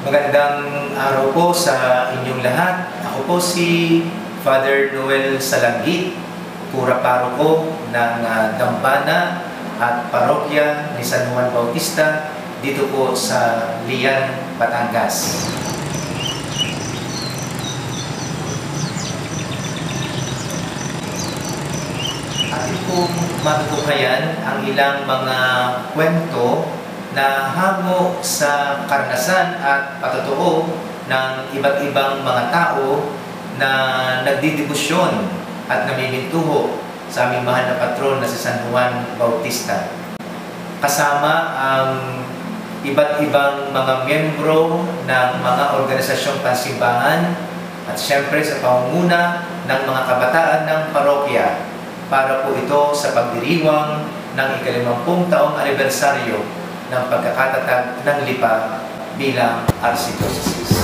Magandang araw po sa inyong lahat. Ako po si Father Noel Salangit, pura paroko ng ah, Dambana at parokya ni San Juan Bautista dito po sa Lian, Batangas. Atin pong matutukayan ang ilang mga kwento na hango sa karanasan at patotoo ng iba't ibang mga tao na nagdidibusyon at namimintuho sa aming mahal na patron na si San Juan Bautista. Kasama ang iba't ibang mga miyembro ng mga organisasyong pansimbahan at syempre sa pangunguna ng mga kabataan ng parokya para po ito sa pagdiriwang ng ikalimampung taong anibersaryo ng pagkakatatag ng Lipa bilang Archdiocese.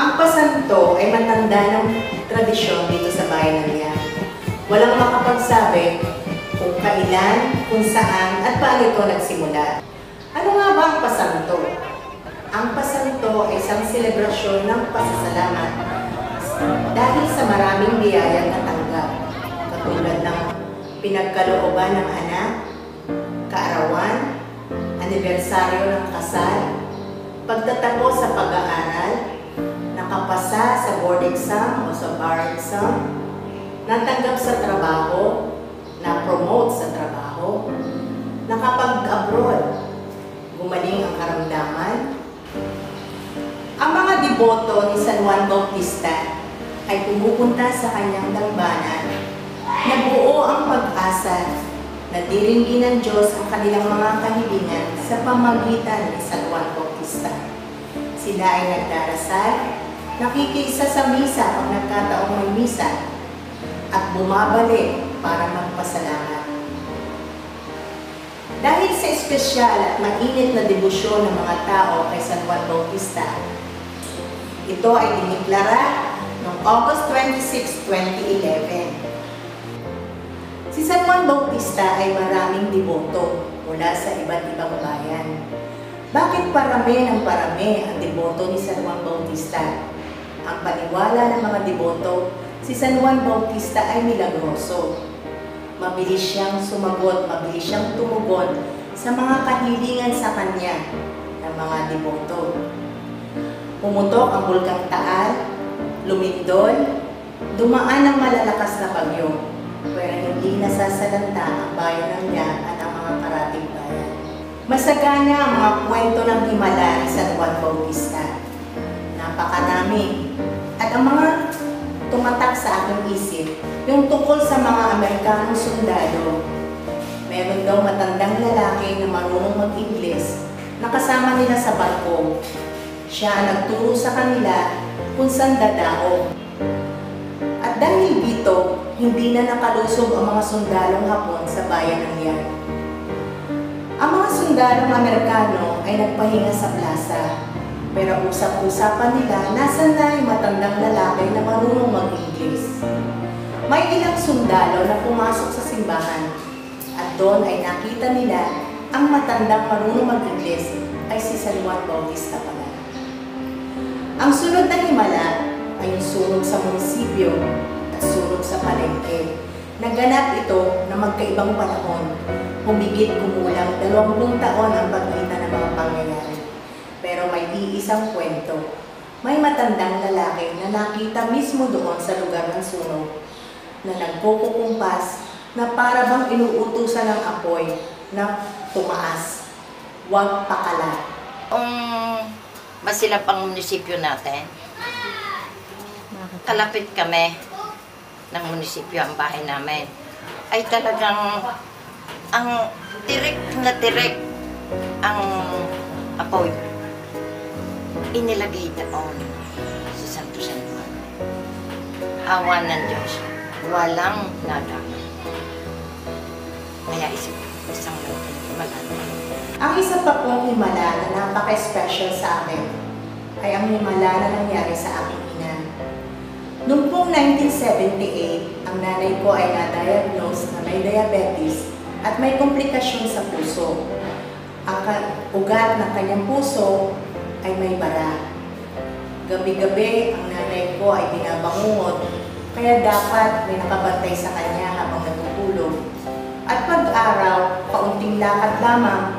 Ang pasanto ay matanda ng tradisyon dito sa bayan ng Lian. Walang makapagsabi kung kailan, kung saan, at paano ito nagsimula. Ano nga ba ang pasanto? Ang pasanto ay isang selebrasyon ng pasasalamat dahil sa maraming biyayang natanggap, katulad ng pinagkalooban ng anak, kaarawan, anibersaryo ng kasal, pagtatapos sa pag-aaral, nakapasa sa board exam o sa bar exam, natanggap sa trabaho, na-promote sa trabaho, nakapag-abroad, gumaling ang karamdaman. Ang mga deboto ni San Juan Bautista ay pumupunta sa kanyang dambana na buo ang pag-asa na diringgin ng Diyos ang kanilang mga kahilingan sa pamagitan ni San Juan Bautista. Sila ay nagdarasal, nakikiisa sa misa pag nagkataong may misa, at bumabalik para magpasalamat. Dahil sa espesyal at mainit na debosyon ng mga tao kay San Juan Bautista, ito ay diniklara August 26, 2011. Si San Juan Bautista ay maraming deboto mula sa iba't ibang bayan. Bakit parami ng parami ang deboto ni San Juan Bautista? Ang paniwala ng mga deboto, si San Juan Bautista ay milagroso. Mabilis siyang sumagot, mabilis siyang tumugon sa mga kahilingan sa kanya ng mga deboto. Pumutok ang bulkang Taal, lumindol, dumaan ang malalakas na bagyo, pero hindi nasasalanta ang bayan ng Lian at ang mga karating bayan. Masagana ang mga kwento ng Himala ni San Juan Bautista. Napakarami. At ang mga tumatak sa aking isip, yung tungkol sa mga Amerikanong sundalo. Meron daw matandang lalaki na marunong mag-Ingles na kasama nila sa barko. Siya ang nagturo sa kanila kung saan dadao. At dahil dito, hindi na nakalusog ang mga sundalong Hapon sa bayan ng Lian. Ang mga sundalong Amerikano ay nagpahinga sa plaza. Pero usap-usapan nila, nasan na yung matandang lalaki na marunong mag-Ingles. May ilang sundalo na pumasok sa simbahan at doon ay nakita nila ang matandang marunong mag-Ingles ay si San Juan Bautista pala. Ang sunod na himala ay sunog sa munisipyo at sunog sa palengke. Naganap ito na magkaibang panahon. Humigit kumulang dalawang taon ang pagitan ng mga pangyayari. Pero may iisang kwento. May matandang lalaki na nakita mismo doon sa lugar ng sunog na nagkukukumpas na para bang inuutusan ng apoy na tumaas. Huwag pakala. Kung masilap ang munisipyo natin, kalapit kami ng munisipyo ang bahay namin. Ay talagang ang tirik na tirik ang apoy. Inilagay doon sa Santo San Juan. Awa ng Diyos, walang nadama. Kaya isip, isang looking malala. Ang isa pa pong himala na napaka-special sa akin ay ang himala na nangyari sa aking ina. Noong pong 1978, Ang nanay ko ay na-diagnose na may diabetes at may komplikasyon sa puso. Ang ugat ng kanyang puso ay may bara. Gabi-gabi, ang nanay ko ay binabangungot, kaya dapat may nakabantay sa kanya habang natutulog. At pag-araw, kaunting lakad lamang,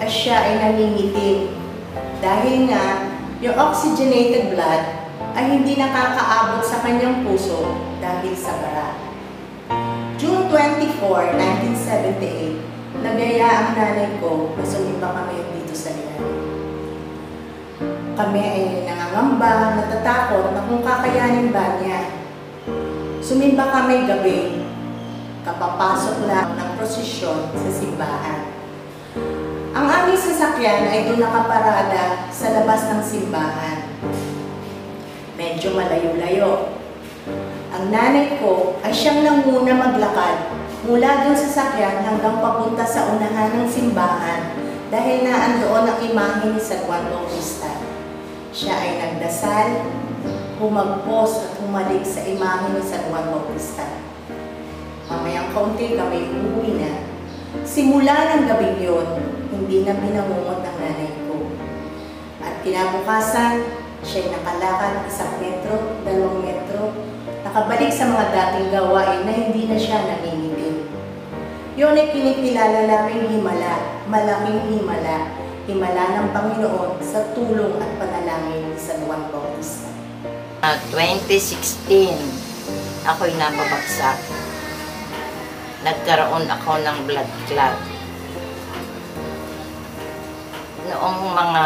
ay siya ay nangingitim. Dahil nga, yung oxygenated blood ay hindi nakakaabot sa kanyang puso dahil sa bara. June 24, 1978, nagaya ang nanay ko na sumimba kami dito sa Lian. Kami ay nangangamba, natatakot na kung kakayanin ba niya. Sumimba kami gabi, kapapasok lang ng prosesyon sa simbahan. Ang aming sasakyan ay doon nakaparada sa labas ng simbahan. Medyo malayo-layo. Ang nanay ko ay siyang nanguna maglakad mula doon sa sasakyan hanggang papunta sa unahan ng simbahan dahil naandoon ang imahe ni San Juan Bautista. Siya ay nagdasal, humagpos at humalik sa imahe ni San Juan Bautista. Mamayang kaunti kami umuwi na. Simula ng gabing yun, hindi na pinangungot ang nanay ko. At kinabukasan, siya'y nakalakad isang metro, dalawang metro, nakabalik sa mga dating gawain na hindi na siya nangingitim. Yun ay kinikilala naming himala, malaking himala, himala ng Panginoon sa tulong at panalangin ni Juan Bautista. Ah, 2016, ako'y napabagsak. Nagkaroon ako ng blood clot. Noong mga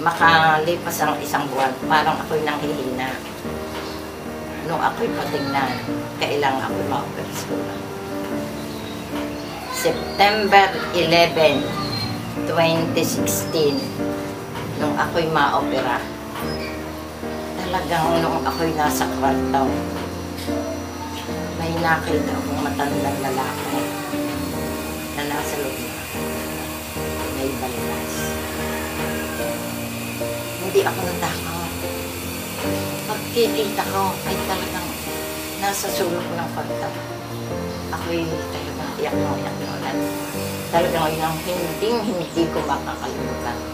makalipas ang isang buwan, parang ako'y nanghihina. Nung ako'y patingnan, kailangan ako'y ma-operasyon. September 11, 2016, nung ako'y ma-opera, talagang nung ako'y nasa kwarto, may nakita akong matandang lalaki na nasa loob na may balas. Hindi ako natakot. Pagkikita ko ay talagang nasa sulok ng kwarto. Ako'y talagang iyak na iyak na. Talagang yun hindi, hindi ko makakalimutan.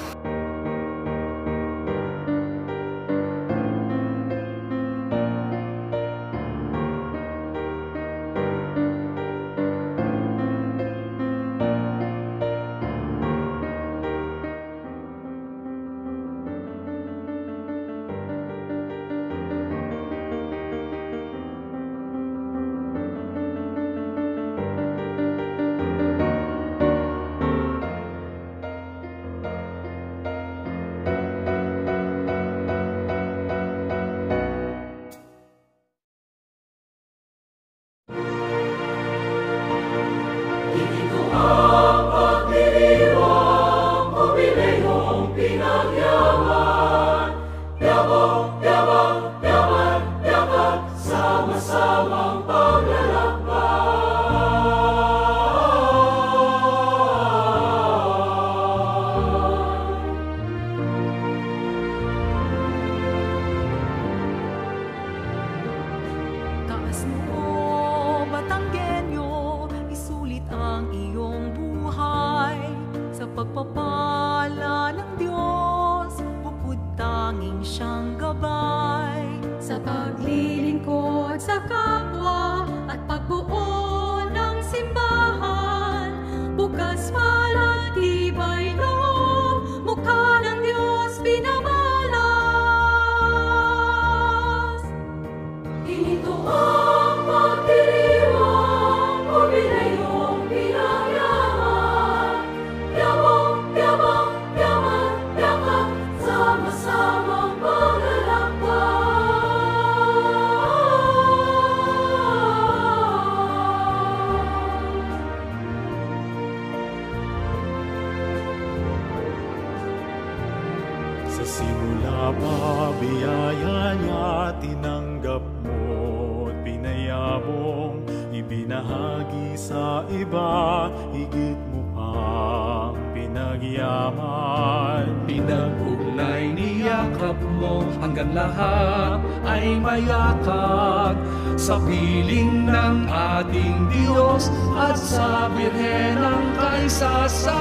Niyakap mo hanggang lahat ay mayakag sa piling ng ating Diyos at sa birhen ng kaysasay.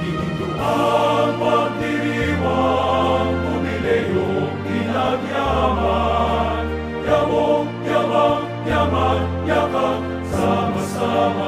Dito ang pagdiriwang, pumileyong pinagyaman, yabong, yabang, yaman, yakang, sama-samang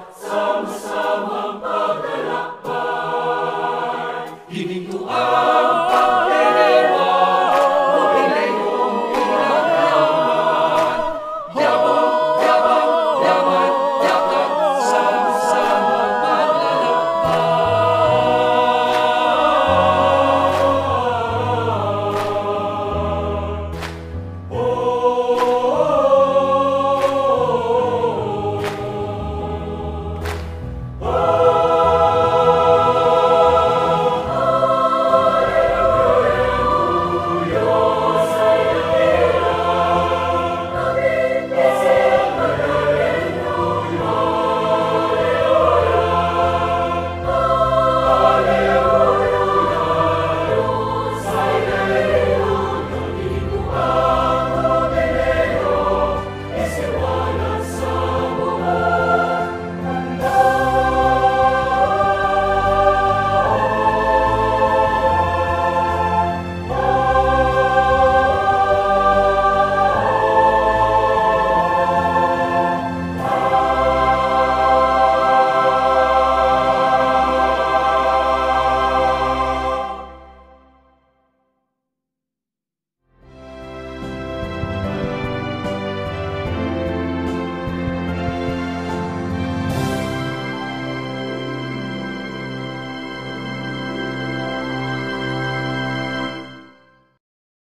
So